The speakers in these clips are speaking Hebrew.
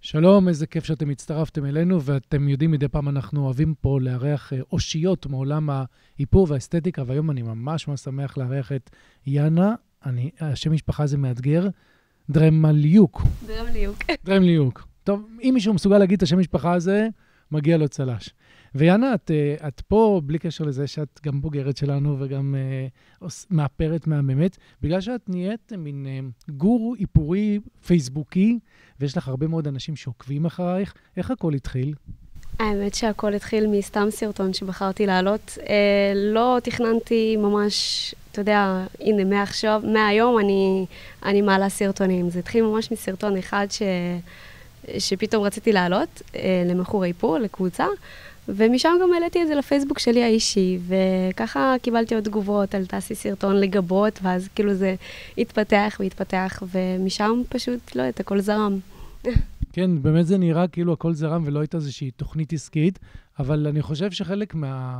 שלום, איזה כיף שאתם הצטרפתם אלינו, ואתם יודעים, מדי פעם אנחנו אוהבים פה לארח אה, אושיות מעולם האיפור והאסתטיקה, והיום אני ממש ממש שמח לארח את יאנה, אני, השם משפחה זה מאתגר, דרמליוק. דרמליוק. דרמליוק. טוב, אם מישהו מסוגל להגיד את השם משפחה הזה, מגיע לו צל"ש. ויאנה, את, אה, את פה, בלי קשר לזה שאת גם בוגרת שלנו וגם uh, מאפרת מהממת, בגלל שאת נהיית מין uh, גורו איפורי פייסבוקי, ויש לך הרבה מאוד אנשים שעוקבים אחרייך. איך הכל התחיל? האמת שהכל התחיל מסתם סרטון שבחרתי להעלות. אה, לא תכננתי ממש, אתה יודע, הנה, מעכשיו, מהיום אני, אני מעלה סרטונים. זה התחיל ממש מסרטון אחד ש, שפתאום רציתי להעלות אה, למכור איפור, לקבוצה. ומשם גם העליתי את זה לפייסבוק שלי האישי, וככה קיבלתי עוד תגובות על תעשי סרטון לגבות, ואז כאילו זה התפתח והתפתח, ומשם פשוט, לא יודעת, הכל זרם. כן, באמת זה נראה כאילו הכל זרם ולא הייתה איזושהי תוכנית עסקית, אבל אני חושב שחלק מה...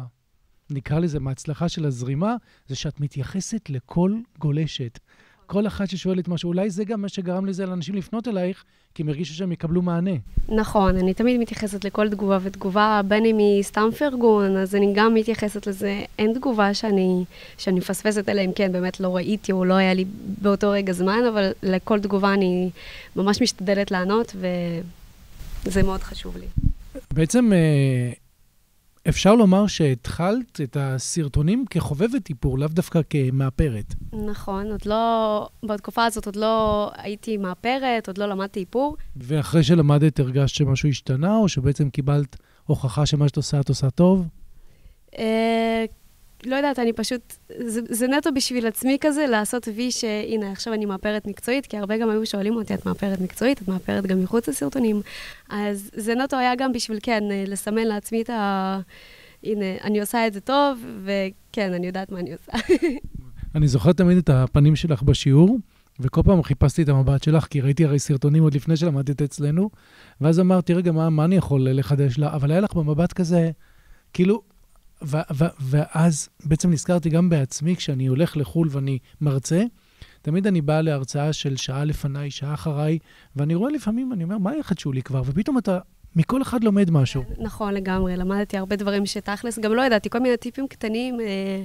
נקרא לזה, מההצלחה של הזרימה, זה שאת מתייחסת לכל גולשת. כל אחת ששואלת משהו, אולי זה גם מה שגרם לזה לאנשים לפנות אלייך, כי הם הרגישו שהם יקבלו מענה. נכון, אני תמיד מתייחסת לכל תגובה ותגובה, בין אם היא סתם פרגון, אז אני גם מתייחסת לזה. אין תגובה שאני, שאני מפספסת, אלא אם כן באמת לא ראיתי או לא היה לי באותו רגע זמן, אבל לכל תגובה אני ממש משתדלת לענות, וזה מאוד חשוב לי. בעצם אה, אפשר לומר שהתחלת את הסרטונים כחובבת איפור, לאו דווקא כמאפרת. נכון, עוד לא, בתקופה הזאת עוד לא הייתי מאפרת, עוד לא למדתי איפור. ואחרי שלמדת הרגשת שמשהו השתנה, או שבעצם קיבלת הוכחה שמה שאת עושה, את עושה טוב? אה, לא יודעת, אני פשוט, זה, זה נטו בשביל עצמי כזה, לעשות וי שהנה, עכשיו אני מאפרת מקצועית, כי הרבה גם היו שואלים אותי, את מאפרת מקצועית, את מאפרת גם מחוץ לסרטונים. אז זה נטו היה גם בשביל, כן, לסמן לעצמי את ה... הנה, אני עושה את זה טוב, וכן, אני יודעת מה אני עושה. אני זוכר תמיד את הפנים שלך בשיעור, וכל פעם חיפשתי את המבט שלך, כי ראיתי הרי סרטונים עוד לפני שלמדת אצלנו, ואז אמרתי, רגע, מה, מה אני יכול לחדש לה? אבל היה לך במבט כזה, כאילו, ו- ו- ואז בעצם נזכרתי גם בעצמי, כשאני הולך לחו"ל ואני מרצה, תמיד אני בא להרצאה של שעה לפניי, שעה אחריי, ואני רואה לפעמים, אני אומר, מה יחדשו לי כבר? ופתאום אתה, מכל אחד לומד משהו. נכון, לגמרי. למדתי הרבה דברים שתכלס, גם לא ידעתי, כל מיני טיפים קטנים. אה...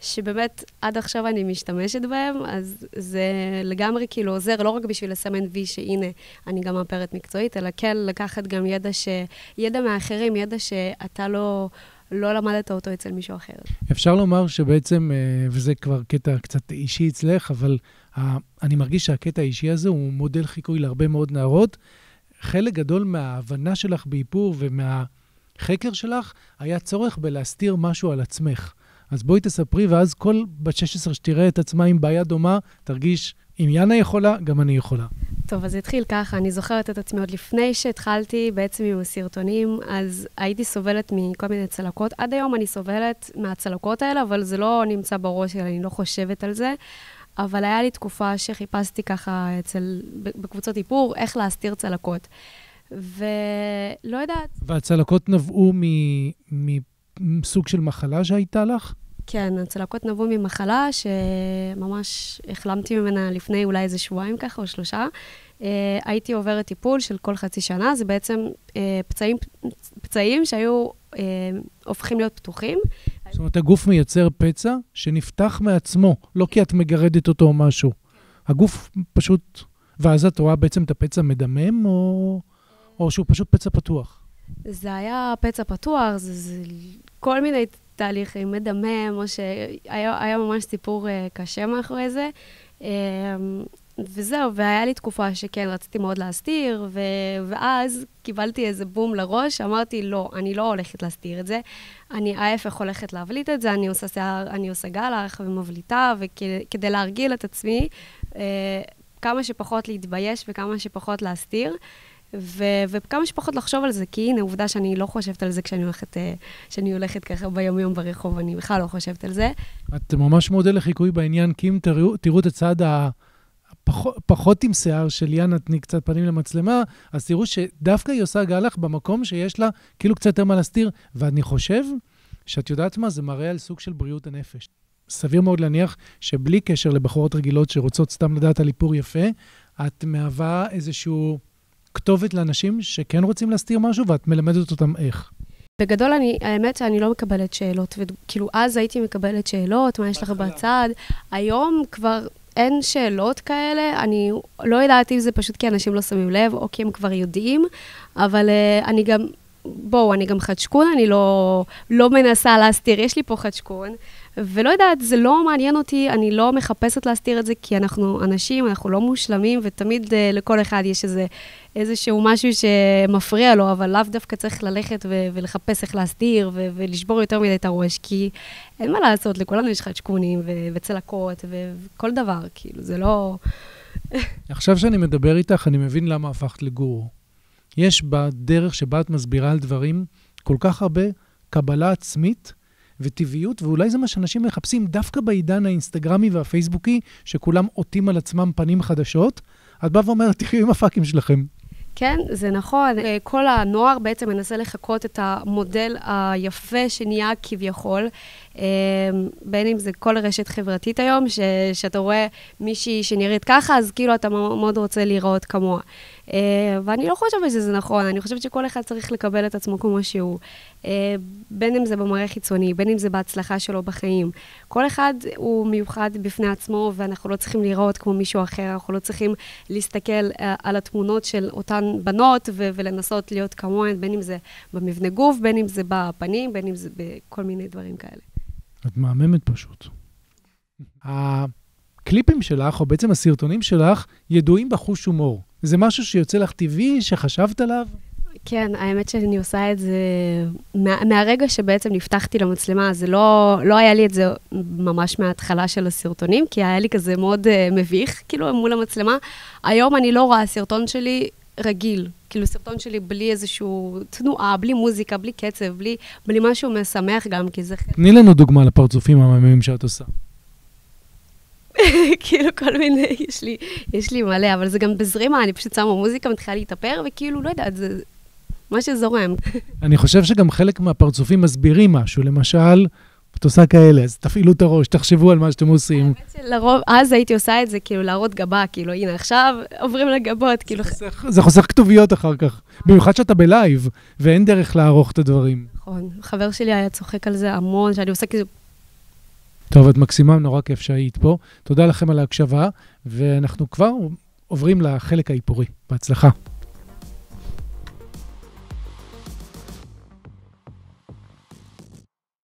שבאמת עד עכשיו אני משתמשת בהם, אז זה לגמרי כאילו עוזר, לא רק בשביל לסמן וי שהנה, אני גם מאפרת מקצועית, אלא כן לקחת גם ידע, ש... ידע מאחרים, ידע שאתה לא, לא למדת אותו אצל מישהו אחר. אפשר לומר שבעצם, אה, וזה כבר קטע קצת אישי אצלך, אבל אני מרגיש שהקטע האישי הזה הוא מודל חיקוי להרבה מאוד נערות. חלק גדול מההבנה שלך באיפור ומהחקר שלך היה צורך בלהסתיר משהו על עצמך. אז בואי תספרי, ואז כל בת 16 שתראה את עצמה עם בעיה דומה, תרגיש, אם יאנה יכולה, גם אני יכולה. טוב, אז התחיל ככה, אני זוכרת את עצמי עוד לפני שהתחלתי בעצם עם הסרטונים, אז הייתי סובלת מכל מיני צלקות. עד היום אני סובלת מהצלקות האלה, אבל זה לא נמצא בראש שלי, אני לא חושבת על זה. אבל היה לי תקופה שחיפשתי ככה אצל, בקבוצות איפור, איך להסתיר צלקות. ולא יודעת. והצלקות נבעו מסוג של מחלה שהייתה לך? כן, הצלקות נבעו ממחלה שממש החלמתי ממנה לפני אולי איזה שבועיים ככה, או שלושה. Uh, הייתי עוברת טיפול של כל חצי שנה, זה בעצם uh, פצעים, פצעים שהיו uh, הופכים להיות פתוחים. זאת אומרת, הגוף מייצר פצע שנפתח מעצמו, לא כי את מגרדת אותו או משהו. הגוף פשוט... ואז את רואה בעצם את הפצע מדמם, או, או שהוא פשוט פצע פתוח? זה היה פצע פתוח, זה, זה כל מיני תהליכים, מדמם, או שהיה ממש סיפור uh, קשה מאחורי זה. Um, וזהו, והיה לי תקופה שכן, רציתי מאוד להסתיר, ו... ואז קיבלתי איזה בום לראש, אמרתי, לא, אני לא הולכת להסתיר את זה. אני ההפך הולכת להבליט את זה, אני עושה שיער, אני עושה גלח ומבליטה, וכדי להרגיל את עצמי, אה, כמה שפחות להתבייש וכמה שפחות להסתיר. ו- וכמה שפחות לחשוב על זה, כי הנה, עובדה שאני לא חושבת על זה כשאני הולכת, אה, כשאני הולכת ככה ביום-יום ברחוב, אני בכלל לא חושבת על זה. את ממש מודל לחיקוי בעניין, כי אם תראו, תראו את הצד הפחות עם שיער של יאנה, תני קצת פנים למצלמה, אז תראו שדווקא היא עושה גלח במקום שיש לה כאילו קצת יותר מה להסתיר, ואני חושב שאת יודעת מה, זה מראה על סוג של בריאות הנפש. סביר מאוד להניח שבלי קשר לבחורות רגילות שרוצות סתם לדעת על איפור יפה, את מהווה איזשהו כתובת לאנשים שכן רוצים להסתיר משהו, ואת מלמדת אותם איך. בגדול, אני, האמת שאני לא מקבלת שאלות, וכאילו, אז הייתי מקבלת שאלות, מה יש לך בצד. היום כבר אין שאלות כאלה, אני לא יודעת אם זה פשוט כי אנשים לא שמים לב, או כי הם כבר יודעים, אבל uh, אני גם, בואו, אני גם חדשקון, אני לא, לא מנסה להסתיר, יש לי פה חדשקון, ולא יודעת, זה לא מעניין אותי, אני לא מחפשת להסתיר את זה, כי אנחנו אנשים, אנחנו לא מושלמים, ותמיד uh, לכל אחד יש איזה, איזשהו משהו שמפריע לו, אבל לאו דווקא צריך ללכת ו- ולחפש איך להסתיר ו- ולשבור יותר מדי את הראש, כי אין מה לעשות, לכולנו יש חדשקונים ו- וצלקות ו- וכל דבר, כאילו, זה לא... עכשיו שאני מדבר איתך, אני מבין למה הפכת לגורו. יש בדרך שבה את מסבירה על דברים כל כך הרבה קבלה עצמית וטבעיות, ואולי זה מה שאנשים מחפשים דווקא בעידן האינסטגרמי והפייסבוקי, שכולם עוטים על עצמם פנים חדשות. את באה ואומרת, תחיו עם הפאקים שלכם. כן, זה נכון. אה, כל הנוער בעצם מנסה לחקות את המודל היפה שנהיה כביכול, בין אם זה כל רשת חברתית היום, ש, שאתה רואה מישהי שנראית ככה, אז כאילו אתה מאוד רוצה להיראות כמוה. אה, ואני לא חושבת שזה נכון, אני חושבת שכל אחד צריך לקבל את עצמו כמו שהוא. אה, בין אם זה במראה חיצוני, בין אם זה בהצלחה שלו בחיים. כל אחד הוא מיוחד בפני עצמו, ואנחנו לא צריכים להיראות כמו מישהו אחר, אנחנו לא צריכים להסתכל אה, על התמונות של אותן בנות ו- ולנסות להיות כמוהן, בין אם זה במבנה גוף, בין אם זה בפנים, בין אם זה בכל מיני דברים כאלה. את מהממת פשוט. הקליפים שלך, או בעצם הסרטונים שלך, ידועים בחוש הומור. זה משהו שיוצא לך טבעי, שחשבת עליו? כן, האמת שאני עושה את זה מה, מהרגע שבעצם נפתחתי למצלמה, זה לא, לא היה לי את זה ממש מההתחלה של הסרטונים, כי היה לי כזה מאוד uh, מביך, כאילו, מול המצלמה. היום אני לא רואה סרטון שלי רגיל, כאילו סרטון שלי בלי איזושהי תנועה, בלי מוזיקה, בלי קצב, בלי, בלי משהו משמח גם, כי זה... תני לנו דוגמה לפרצופים המהממים שאת עושה. כאילו כל מיני, יש לי, יש לי מלא, אבל זה גם בזרימה, אני פשוט שמה מוזיקה, מתחילה להתאפר, וכאילו, לא יודעת, זה מה שזורם. אני חושב שגם חלק מהפרצופים מסבירים משהו, למשל, את עושה כאלה, אז תפעילו את הראש, תחשבו על מה שאתם עושים. האמת שלרוב, אז הייתי עושה את זה, כאילו, להראות גבה, כאילו, הנה, עכשיו עוברים לגבות, כאילו... זה חוסך, זה חוסך כתוביות אחר כך, במיוחד שאתה בלייב, ואין דרך לערוך את הדברים. נכון, חבר שלי היה צוחק על זה המון, שאני עושה כאילו... טוב, את מקסימה, נורא כיף שהיית פה. תודה לכם על ההקשבה, ואנחנו כבר עוברים לחלק האיפורי. בהצלחה.